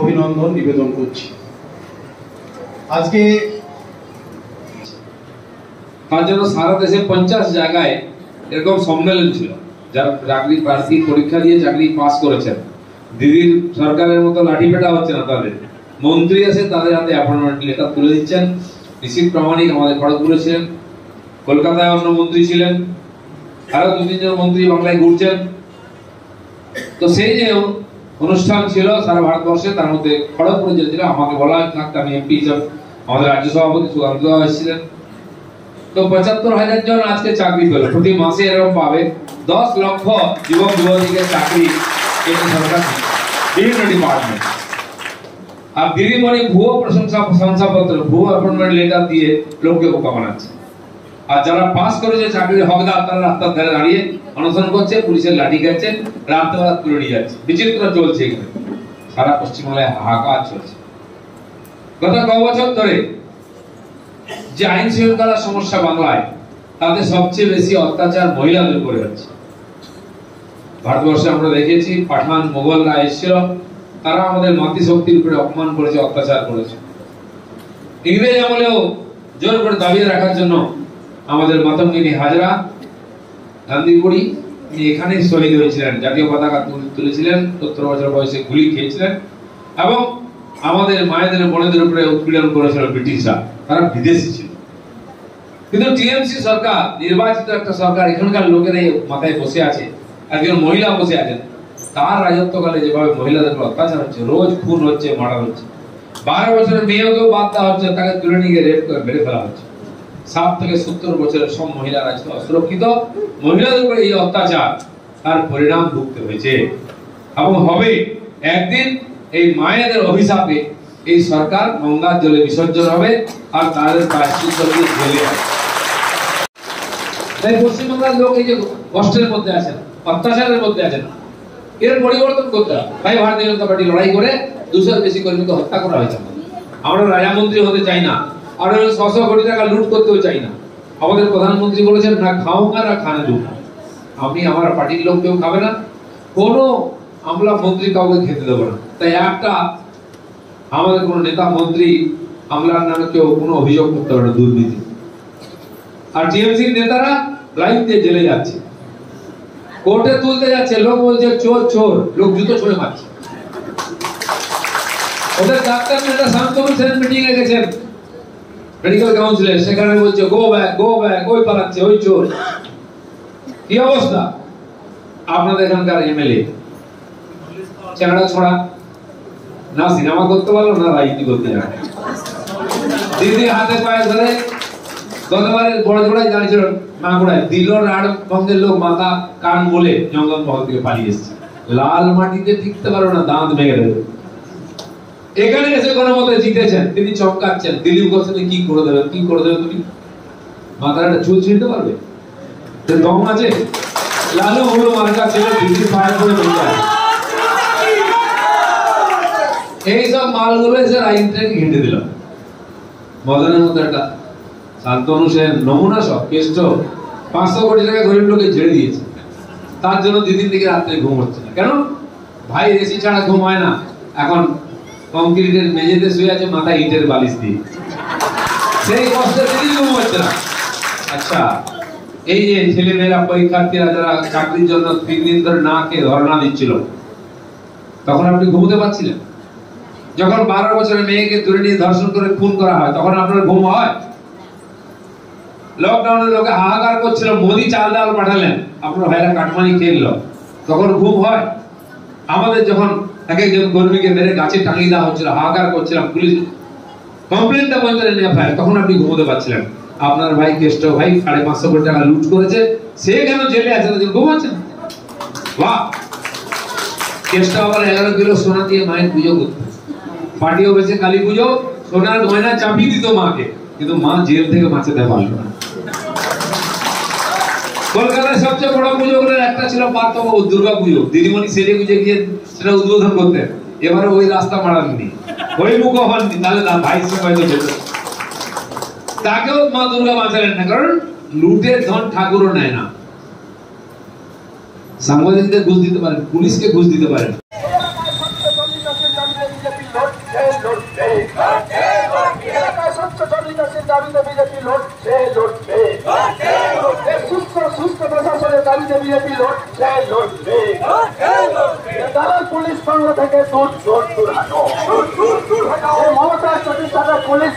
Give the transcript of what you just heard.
অভিনন্দন, নিবেদন করছি। আজকে তার জন্য সারা দেশে পঞ্চাশ জায়গায় এরকম সম্মেলন ছিল। যারা চাকরি প্রার্থী পরীক্ষা দিয়ে চাকরি পাস করেছেন। দিদির সরকারের মতো লাঠি পেটা হচ্ছে না তাদের। মন্ত্রী আছে, তাদের হাতে অ্যাপয়েন্টমেন্ট লেটার তুলে দিচ্ছেন। নিশীত প্রামাণিক আমাদের খড়গপুরে ছিলেন। কলকাতায় অন্য মন্ত্রী ছিলেন। আরও দু তিনজন মন্ত্রী বাংলায় ঘুরছেন। তো সেই যে অনুষ্ঠান ছিল সারা ভারতবর্ষে, তার মধ্যে খড়গপুরে যে ছিল, আমাকে বলা থাকতে আমি এমপি হিসাবে আমাদের রাজ্য সভাপতি সুকান্ত এসেছিলেন। তো পঁচাত্তর হাজার জন আজকে চাকরি পেল। প্রতি মাসে এরকম পাবে। দশ লক্ষ যুবক যুবতীকে চাকরি সরকার বিভিন্ন ডিপার্টমেন্ট আর দিদিমণি ভুয়ো প্রশংসা শংসাপত্র, ভুয়ো অ্যাপয়েন্টমেন্ট লেটার দিয়ে লোককে বোকা বানাচ্ছে। আর যারা পাস করেছে চাকরির হকদার তারা রাস্তার ধারে দাঁড়িয়ে অনশন করছে পুলিশের লাঠি খাচ্ছে রাত্রেবেলা তুলে নিয়ে যাচ্ছে। বিচিত্র চলছে এখানে। সারা পশ্চিমবাংলায় হাহাকার চলছে। গত ক বছর ধরে যে আইন শৃঙ্খলার সমস্যা বাংলায়, তাতে সবচেয়ে বেশি অত্যাচার মহিলাদের উপরে হচ্ছে। ভারতবর্ষে আমরা দেখেছি, পাঠান মোগলরা এসেছিল, তারা আমাদের মাতৃশক্তির উপরে অপমান করেছে, অত্যাচার করেছে। ইংরেজ আমলেও জোর করে দাবিয়ে রাখার জন্য আমাদের মাতঙ্গিনী হাজরা, গান্ধীপুরি এখানে শহীদ হয়েছিলেন, জাতীয় পতাকা তুলেছিলেন, সত্তর বছর বয়সে গুলি খেয়েছিলেন, এবং আমাদের মায়েদের, বোনেদের উপরে উৎপীড়ন করেছিল ব্রিটিশরা, তারা বিদেশি ছিল। কিন্তু টিএমসি সরকার, নির্বাচিত একটা সরকার, এখানকার লোকের মাথায় বসে আছে, একজন মহিলা বসে আছেন, তার রাজত্বকালে যেভাবে মহিলাদের অত্যাচার হচ্ছে, রোজ খুন হচ্ছে মারা হচ্ছে, বারো বছরের মেয়েকেও বাদ দেওয়া হচ্ছে, তাকে তুলে নিয়ে রেপ করে মেরে ফেলা হচ্ছে। ষাট থেকে সত্তর বছরের সব মহিলারা ছিল অসুরক্ষিত। মহিলাদের উপরে এই অত্যাচার তার পরিণাম ভুগতে হয়েছে। এবং হবে, একদিন এই মায়েদের অভিশাপে এই সরকার গঙ্গার জলে বিসর্জন হবে আর তাদের প্রায়শ্চিত্ত দিয়ে জেলে। হবে তাই পশ্চিমবাংলার লোক এই যে কষ্টের মধ্যে আছেন অত্যাচারের মধ্যে আছেন এর পরিবর্তন করতে হবে। তাই ভারতীয় জনতা পার্টি লড়াই করে দুশোর বেশি কর্মীকে হত্যা করা হয়েছে। আমরা রাজামন্ত্রী হতে চাই না। আর ছশো কোটি টাকা লুট করতেও চাই না। আমাদের প্রধানমন্ত্রী বলেছেন, না খাওয়া না খানে দু আমি আমার পার্টির লোক, কেউ খাবে না। কোনো আমলা মন্ত্রী কাউকে খেতে দেবো না। তাই একটা, আমাদের কোনো নেতা মন্ত্রী আমলার নামে কেউ কোনো অভিযোগ করতে পারে না, দুর্নীতি। আর টিএমসি নেতারা লাইন দিয়ে জেলে যাচ্ছে। কোর্টে তুলতে যাচ্ছে, লোক বলছে, চোর চোর, লোক জুতো ছুঁড়ে মারছে। ওদের ডাক্তার নেতা শান্ত হোসেন মিটিং এ গেছেন। মেডিকেল কাউন্সিলে সেখানে বলছে গো ব্যাক গো ব্যাক ওই পালাচ্ছে, ওই চোর। কি অবস্থা? আপনাদের এখানকার এমএলএ চেংড়া ছড়া? না, সিনেমা করতে পারল না রাজনীতি করতে জানে দিদি হাতে পায়ে ধরে গতবারে বড় জোড়ায় দাঁড়িয়েছিল মাগুড়ায় দিল রাড বঙ্গের লোক মাথা, কান বলে জঙ্গল মহল থেকে পালিয়ে এসছে। লাল মাটিতে টিকতে পারো না, দাঁত ভেঙে দেবে। এখানে এসে কোনো মতে জিতেছেন, তিনি চমকাচ্ছেন দিলীপ ঘোষকে কি করে দেবে কি করে দেবে তুমি? মাথার একটা চুল ছিঁড়তে পারবে? দম আছে? লালু হলো মার্কা ছিল দিল্লি ফায়ার করে আসে এই সব মালগুলো এসে রাইনটাকে ঘেঁটে দিল। মদনের মতো একটা শান্তনু সেন নমুনা সব, কেষ্ট। পাঁচশো কোটি টাকা গরিব লোকে ছেড়ে দিয়েছে। তার জন্য দিদির দিকে রাত্রে ঘুম হচ্ছে না। কেন? ভাই, এসি ছাড়া ঘুম হয় না। এখন কংক্রিটের মেঝেতে শুয়ে আছে, মাথায় ইটের বালিশ দিয়ে। সেই কষ্টে দিদি ঘুমাচ্ছে না। আচ্ছা এই যে ছেলেমেয়েরা, পরীক্ষার্থীরা যারা চাকরির জন্য তিন দিন ধরে না খেয়ে ধর্ণা দিচ্ছিল, তখন আপনি ঘুমোতে পারছিলেন? যখন বারো বছরের মেয়েকে দূরে নিয়ে ধর্ষণ করে খুন করা হয়, তখন আপনার ঘুম হয়? লকডাউনের লোকে হাহাকার করছিল, মোদি চাল ডাল পাঠালেন। আপনার ভাইরা কাটমানি খেয়ে তখন ঘুম হয়? আমাদের যখন এক একজন কর্মীকে মেরে গাছে টাঙিয়ে দেওয়া হচ্ছিল, হাহাকার করছিলাম পুলিশ ফায়ার তখন আপনি ঘুমোতে পারছিলেন। আপনার ভাই ভাই সাড়ে পাঁচশো কোটি টাকা লুট করেছে, সে কেন জেলে আছে? ঘুমাচ্ছেন? বাহ! আবার এগারো কিলো সোনা দিয়ে মায়ের পুজো করতে। পার্টি অফিসে কালী পুজো, সোনার গয়না চাপিয়ে দিত মাকে, কিন্তু মা জেল থেকে বাঁচাতে পারল না। কলকাতার সবচেয়ে বড় পুজোগুলোর একটা ছিল পার্থবাবু দুর্গা পুজো। দিদিমণি সেজে গুজে গিয়ে সেটা উদ্বোধন করতেন। এবারে ওই রাস্তা মারাননি। ওই মুখ হননি তাহলে ভাই সে হয়তো যেত। তাকেও মা দুর্গা বাঁচালেন না, কারণ লুটের ধন ঠাকুরও নেয় না। সাংবাদিকদের ঘুষ দিতে পারেন, পুলিশকে ঘুষ দিতে পারেন। সুস্থ দাবিতে বিজেপি লড়ছে লড়বে? দালাল পুলিশ সঙ্গে থেকে দূর দূর দূর মমতার প্রতিষ্ঠাতা পুলিশ